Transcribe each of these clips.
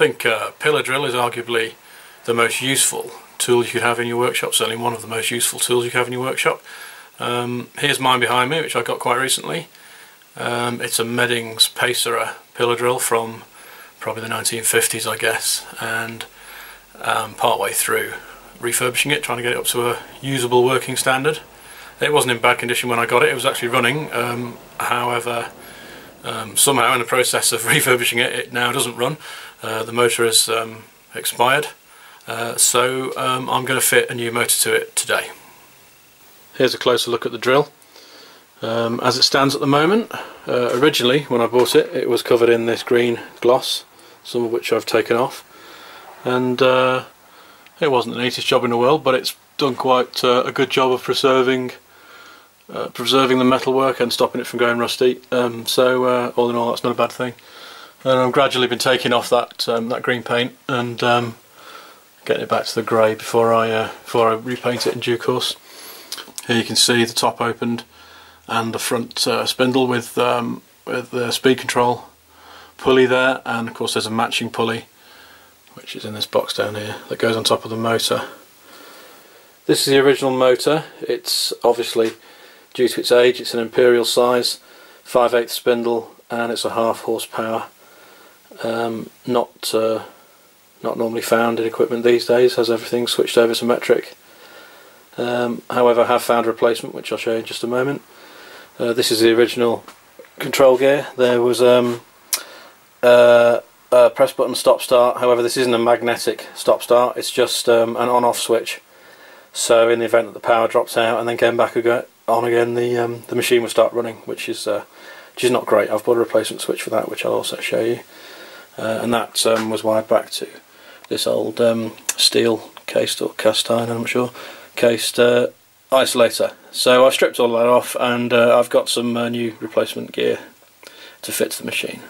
think uh, pillar drill is arguably the most useful tool you could have in your workshop, certainly one of the most useful tools you could have in your workshop. Um, here's mine behind me, which I got quite recently. Um, it's a Meddings Pacera pillar drill from probably the 1950s, I guess, and um, partway through refurbishing it, trying to get it up to a usable working standard. It wasn't in bad condition when I got it, it was actually running, um, however, um, somehow in the process of refurbishing it, it now doesn't run. Uh, the motor has um, expired, uh, so um, I'm going to fit a new motor to it today. Here's a closer look at the drill. Um, as it stands at the moment, uh, originally when I bought it, it was covered in this green gloss, some of which I've taken off, and uh, it wasn't the neatest job in the world, but it's done quite uh, a good job of preserving uh, preserving the metalwork and stopping it from going rusty. Um, so all in all, that's not a bad thing. And I've gradually been taking off that um, that green paint and um, getting it back to the grey before I uh, before I repaint it in due course. Here you can see the top opened and the front uh, spindle with um, with the speed control pulley there, and of course there's a matching pulley which is in this box down here that goes on top of the motor. This is the original motor. It's obviously due to its age. It's an imperial size, 5 8 spindle, and it's a half horsepower. Um, not uh, not normally found in equipment these days as everything switched over to metric. Um, however, I have found a replacement which I'll show you in just a moment. Uh, this is the original control gear. There was um, uh, a press button stop start, however this isn't a magnetic stop start, it's just um, an on off switch. So in the event that the power drops out and then came back on again, the um, the machine will start running, which is uh, which is not great. I've bought a replacement switch for that, which I'll also show you. Uh, and that um, was wired back to this old um, steel cased or cast iron, I'm sure, cased uh, isolator. So I've stripped all that off and uh, I've got some uh, new replacement gear to fit to the machine.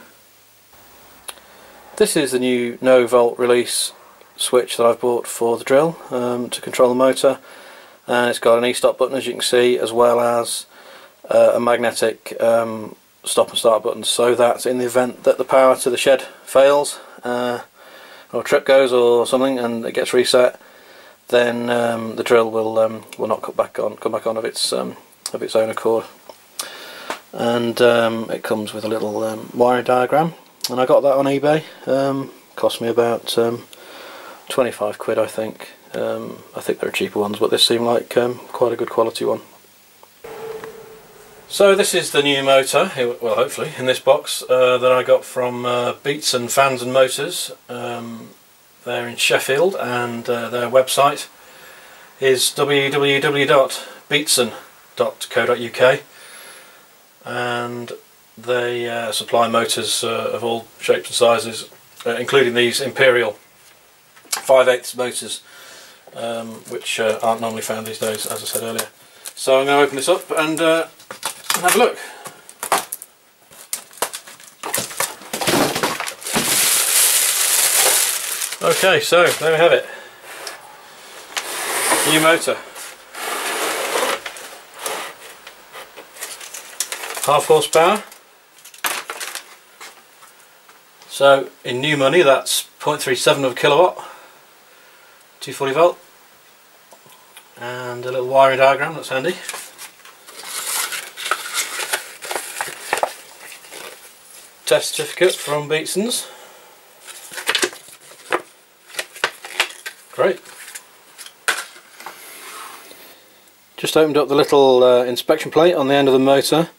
This is the new no volt release switch that I've bought for the drill um, to control the motor and it's got an e-stop button as you can see as well as uh, a magnetic um, stop and start button so that in the event that the power to the shed fails uh, or trip goes or something and it gets reset then um, the drill will um, will not come back on come back on of its um, of its own accord. And um, it comes with a little um, wiring diagram. And I got that on eBay. Um, cost me about 25 quid I think. I think there are cheaper ones but this seemed like quite a good quality one so this is the new motor, well hopefully, in this box uh, that I got from uh, and Fans and Motors. Um, they're in Sheffield and uh, their website is www.beatson.co.uk and they uh, supply motors uh, of all shapes and sizes, uh, including these Imperial 5 8 motors, um, which aren't normally found these days, as I said earlier. So I'm going to open this up and have a look. Okay, so there we have it. New motor. Half horsepower. So in new money that's 0.37 of a kilowatt, 240 volt, and a little wiring diagram, that's handy. Test certificate from Beatson's. Great. Just opened up the little uh, inspection plate on the end of the motor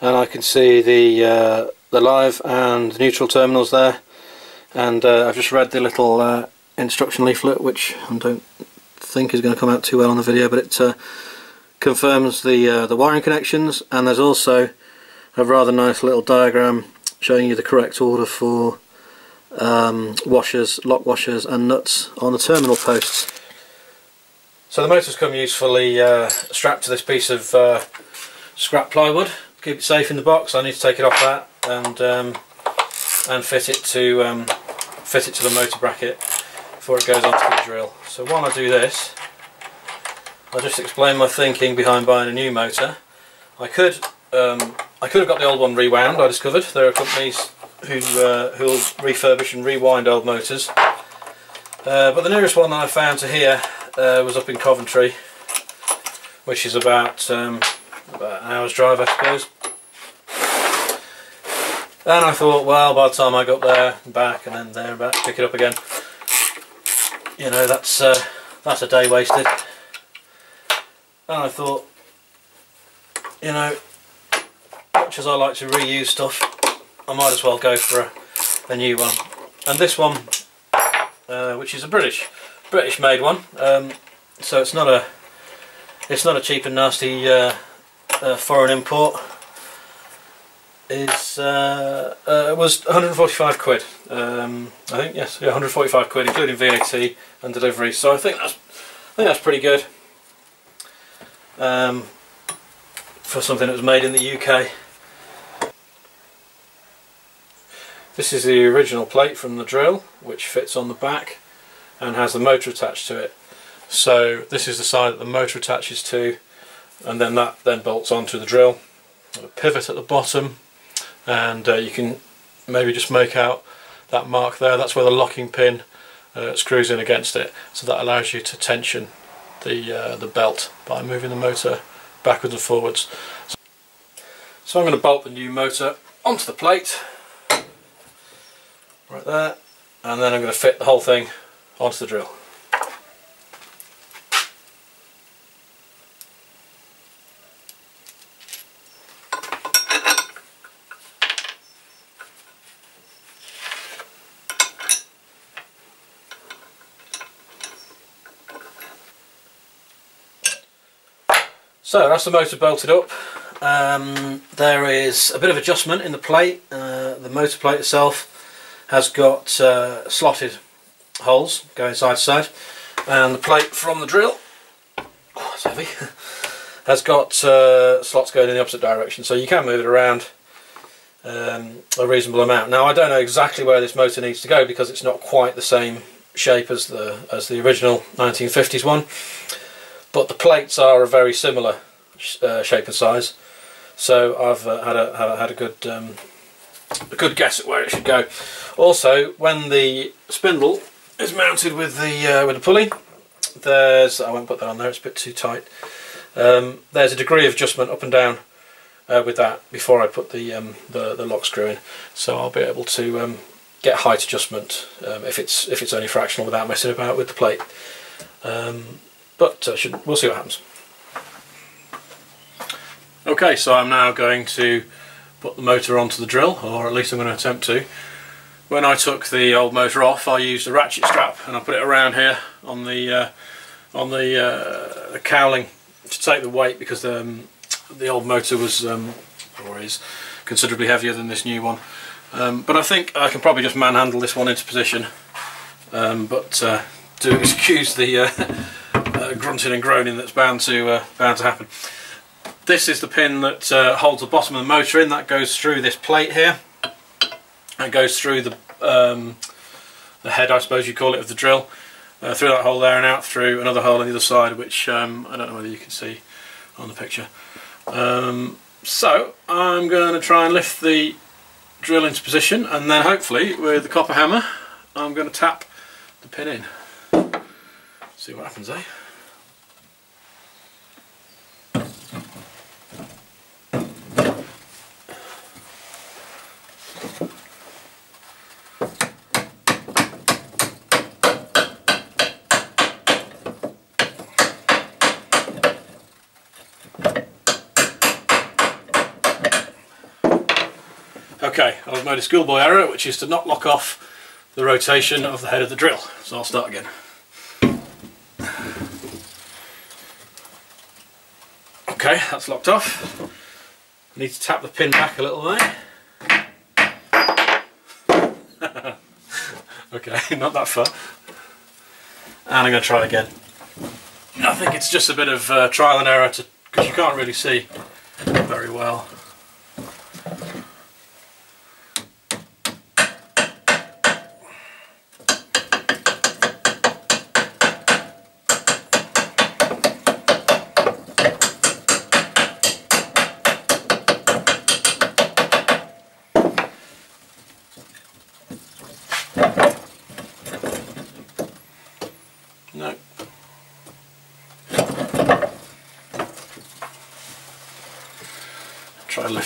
and I can see the uh, the live and neutral terminals there and uh, I've just read the little uh, instruction leaflet which I don't think is going to come out too well on the video but it uh, confirms the uh, the wiring connections and there's also a rather nice little diagram showing you the correct order for um, washers, lock washers and nuts on the terminal posts. So the motor's come usefully uh, strapped to this piece of uh, scrap plywood. Keep it safe in the box. I need to take it off that and um, and fit it to um, fit it to the motor bracket before it goes onto the drill. So while I do this, I'll just explain my thinking behind buying a new motor. I could um, I could have got the old one rewound, I discovered. There are companies who uh, who'll refurbish and rewind old motors. Uh, but the nearest one that I found to here uh, was up in Coventry, which is about um, about an hour's drive, I suppose. And I thought, well, by the time I got there and back and then there and back, pick it up again, you know, that's uh, that's a day wasted. And I thought, you know, much as I like to reuse stuff, I might as well go for a, a new one. And this one, uh, which is a British British made one, um, so it's not a it's not a cheap and nasty uh, uh, foreign import. Is uh, uh, it was 145 quid. Um, I think yes, yeah, 145 quid, including VAT and delivery. So I think that's I think that's pretty good um, for something that was made in the UK. This is the original plate from the drill which fits on the back and has the motor attached to it. So this is the side that the motor attaches to and then that then bolts onto the drill. A pivot at the bottom and uh, you can maybe just make out that mark there, that's where the locking pin uh, screws in against it so that allows you to tension the, uh, the belt by moving the motor backwards and forwards. So, so I'm going to bolt the new motor onto the plate right there and then I'm going to fit the whole thing onto the drill. So that's the motor bolted up. Um, there is a bit of adjustment in the plate. Uh, the motor plate itself has got uh, slotted holes going side to side. And the plate from the drill oh, it's heavy has got uh, slots going in the opposite direction. So you can move it around um, a reasonable amount. Now I don't know exactly where this motor needs to go because it's not quite the same shape as the as the original 1950s one. But the plates are a very similar uh, shape and size. So I've uh, had, a, had a good um, a good guess at where it should go. Also, when the spindle is mounted with the uh, with the pulley, there's I won't put that on there; it's a bit too tight. Um, there's a degree of adjustment up and down uh, with that before I put the, um, the the lock screw in, so I'll be able to um, get height adjustment um, if it's if it's only fractional without messing about with the plate. Um, but uh, should, we'll see what happens. Okay, so I'm now going to put the motor onto the drill, or at least I'm going to attempt to. When I took the old motor off, I used a ratchet strap and I put it around here on the uh, on the, uh, the, cowling to take the weight because um, the old motor was um, or is considerably heavier than this new one. Um, but I think I can probably just manhandle this one into position. Um, but uh, to excuse the uh, uh, grunting and groaning that's bound to uh, bound to happen. This is the pin that uh, holds the bottom of the motor in. That goes through this plate here. It goes through the, um, the head, I suppose you call it, of the drill. Uh, through that hole there and out through another hole on the other side, which um, I don't know whether you can see on the picture. Um, so I'm going to try and lift the drill into position and then hopefully with the copper hammer I'm going to tap the pin in. See what happens eh? Okay, I've made a schoolboy error, which is to not lock off the rotation of the head of the drill. So I'll start again. Okay, that's locked off. I need to tap the pin back a little there. okay, not that far. And I'm going to try again. I think it's just a bit of uh, trial and error because you can't really see very well.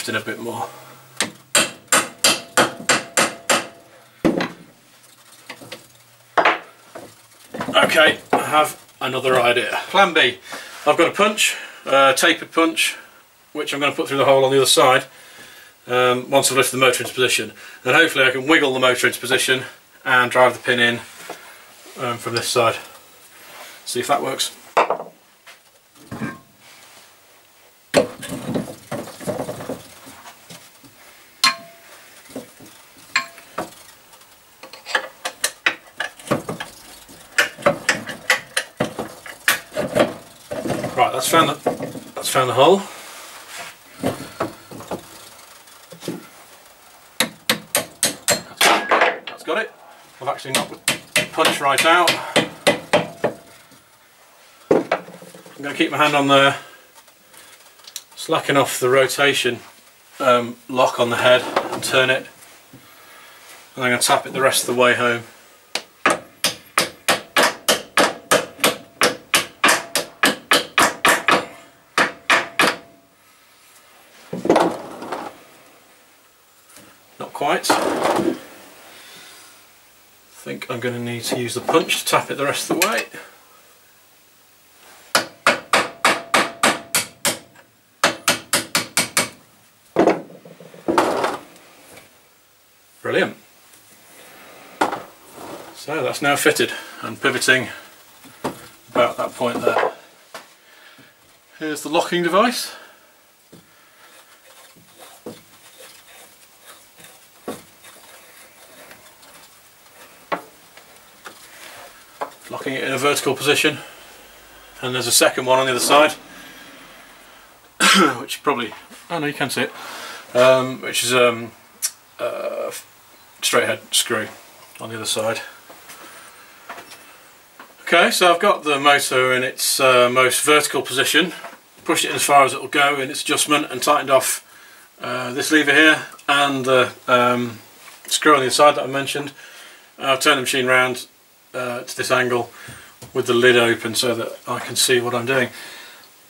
Lifting a bit more. Okay, I have another idea. Plan B. I've got a punch, a tapered punch, which I'm going to put through the hole on the other side um, once I've lifted the motor into position. And hopefully I can wiggle the motor into position and drive the pin in um, from this side. See if that works. Right, that's found the that's found the hole. That's got it. I've actually knocked the punch right out. I'm going to keep my hand on there, slacken off the rotation um, lock on the head and turn it. And I'm going to tap it the rest of the way home. Not quite. I think I'm going to need to use the punch to tap it the rest of the way. Brilliant. So that's now fitted and pivoting about that point there. Here's the locking device. Locking it in a vertical position and there's a second one on the other side which probably, oh no you can see it, um, which is um, uh, straight head screw on the other side. Okay, so I've got the motor in its uh, most vertical position, pushed it as far as it will go in its adjustment and tightened off uh, this lever here and the um, screw on the inside that I mentioned. I've turned the machine round uh, to this angle with the lid open so that I can see what I'm doing.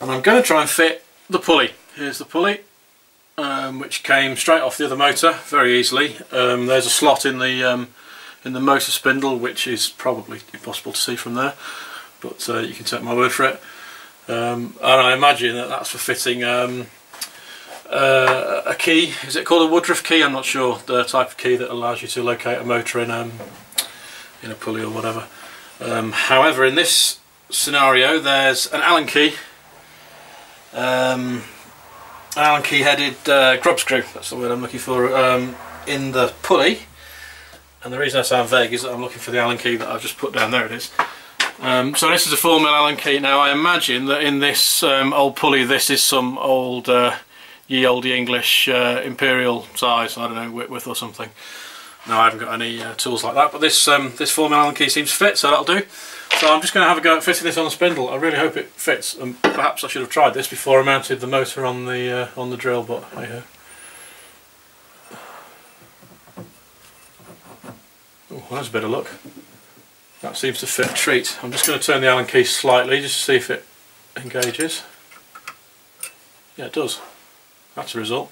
And I'm going to try and fit the pulley. Here's the pulley um, which came straight off the other motor very easily. Um, there's a slot in the um, in the motor spindle which is probably impossible to see from there but uh, you can take my word for it um, and I imagine that that's for fitting um, uh, a key, is it called a Woodruff key? I'm not sure, the type of key that allows you to locate a motor in, um, in a pulley or whatever. However in this scenario there's an Allen key um, Allen key headed uh, grub screw, that's the word I'm looking for, um, in the pulley. And the reason I sound vague is that I'm looking for the Allen key that I've just put down, there it is. Um, so this is a 4 mil Allen key. Now I imagine that in this um, old pulley this is some old uh, ye olde English uh, imperial size, I don't know, Whitworth or something. No, I haven't got any uh, tools like that, but this um, this 4 mil Allen key seems to fit, so that'll do. So I'm just going to have a go at fitting this on the spindle. I really hope it fits, and perhaps I should have tried this before I mounted the motor on the uh, on the drill, but hey ho. Oh, that's a bit of luck. That seems to fit a treat. I'm just going to turn the Allen key slightly just to see if it engages. Yeah, it does. That's a result.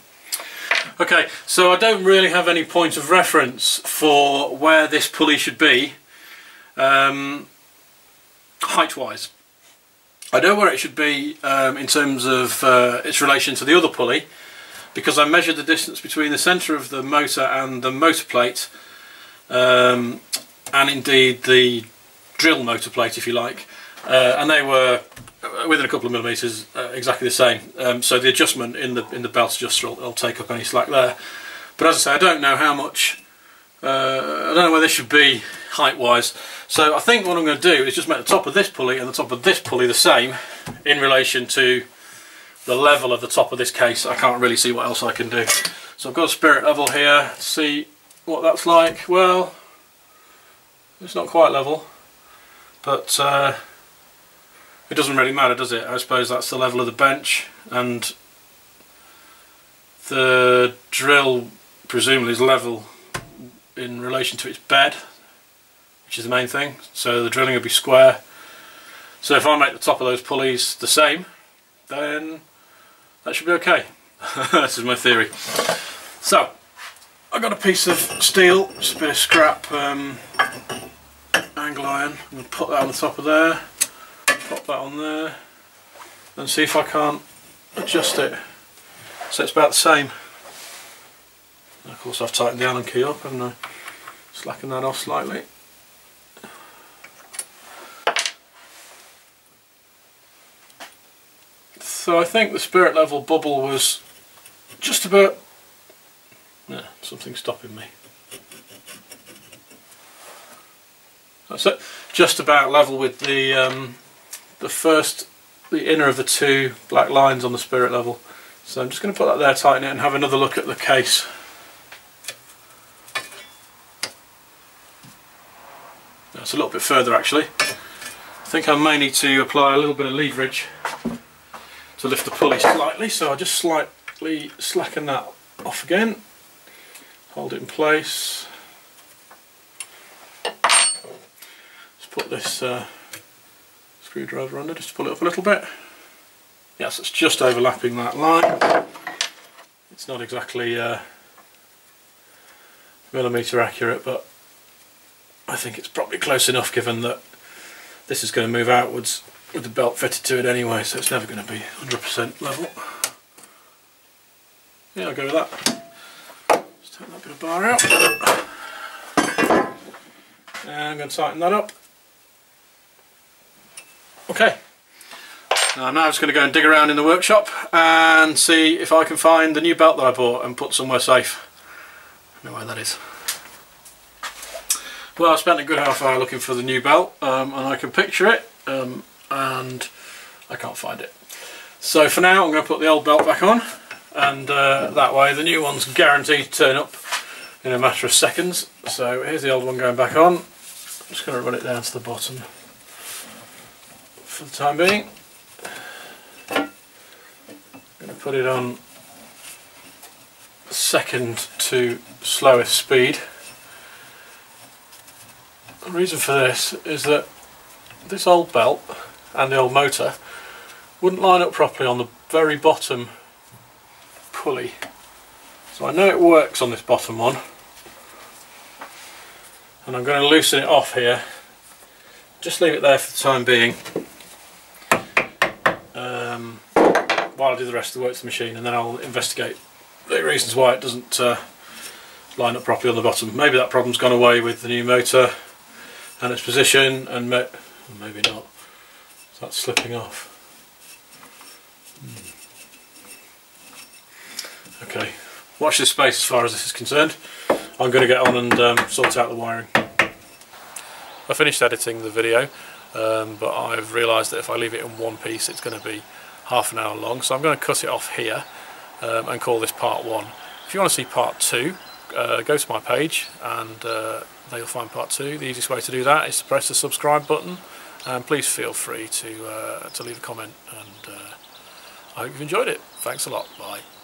Okay, so I don't really have any point of reference for where this pulley should be. Um, height wise. I know where it should be um, in terms of uh, its relation to the other pulley because I measured the distance between the centre of the motor and the motor plate um, and indeed the drill motor plate if you like uh, and they were within a couple of millimetres uh, exactly the same. Um, so the adjustment in the in the belt adjuster will, will take up any slack there. But as I say I don't know how much uh, I don't know where this should be height wise so I think what I'm going to do is just make the top of this pulley and the top of this pulley the same in relation to the level of the top of this case. I can't really see what else I can do. So I've got a spirit level here to see what that's like. Well it's not quite level but uh, it doesn't really matter does it I suppose that's the level of the bench and the drill presumably is level in relation to its bed which is the main thing so the drilling will be square so if I make the top of those pulleys the same then that should be okay this is my theory. So, I got a piece of steel, just a bit of scrap um, angle iron. To put that on the top of there, pop that on there, and see if I can't adjust it. So it's about the same. And of course I've tightened the Allen key up, haven't I? Slacken that off slightly. So I think the spirit level bubble was just about yeah, something stopping me. That's it. Just about level with the um, the first, the inner of the two black lines on the spirit level. So I'm just going to put that there, tighten it, and have another look at the case. That's a little bit further actually. I think I may need to apply a little bit of leverage to lift the pulley slightly, so I'll just slightly slacken that off again hold it in place. Let's put this uh, screwdriver under just to pull it up a little bit. Yes, it's just overlapping that line. It's not exactly uh, millimetre accurate, but I think it's probably close enough given that this is going to move outwards with the belt fitted to it anyway, so it's never going to be 100% level. Yeah, I'll go with that. Just take that bit of bar out. And I'm going to tighten that up. Okay. Now I'm just going to go and dig around in the workshop and see if I can find the new belt that I bought and put somewhere safe. I know where that is. Well I spent a good half hour looking for the new belt um, and I can picture it um, and I can't find it. So for now I'm going to put the old belt back on and uh, that way the new one's guaranteed to turn up in a matter of seconds. So here's the old one going back on. I'm just going to run it down to the bottom for the time being. I'm going to put it on second to slowest speed. The reason for this is that this old belt and the old motor wouldn't line up properly on the very bottom pulley. So I know it works on this bottom one and I'm going to loosen it off here just leave it there for the time being um, while I do the rest of the work to the machine and then I'll investigate the reasons why it doesn't uh, line up properly on the bottom. Maybe that problem's gone away with the new motor and its position and maybe not. So that's slipping off. Hmm. Okay, watch this space as far as this is concerned. I'm going to get on and um, sort out the wiring. I finished editing the video, um, but I've realised that if I leave it in one piece it's going to be half an hour long, so I'm going to cut it off here um, and call this part one. If you want to see part two, uh, go to my page and uh, there you'll find part two. The easiest way to do that is to press the subscribe button and please feel free to, uh, to leave a comment and uh, I hope you've enjoyed it. Thanks a lot. Bye.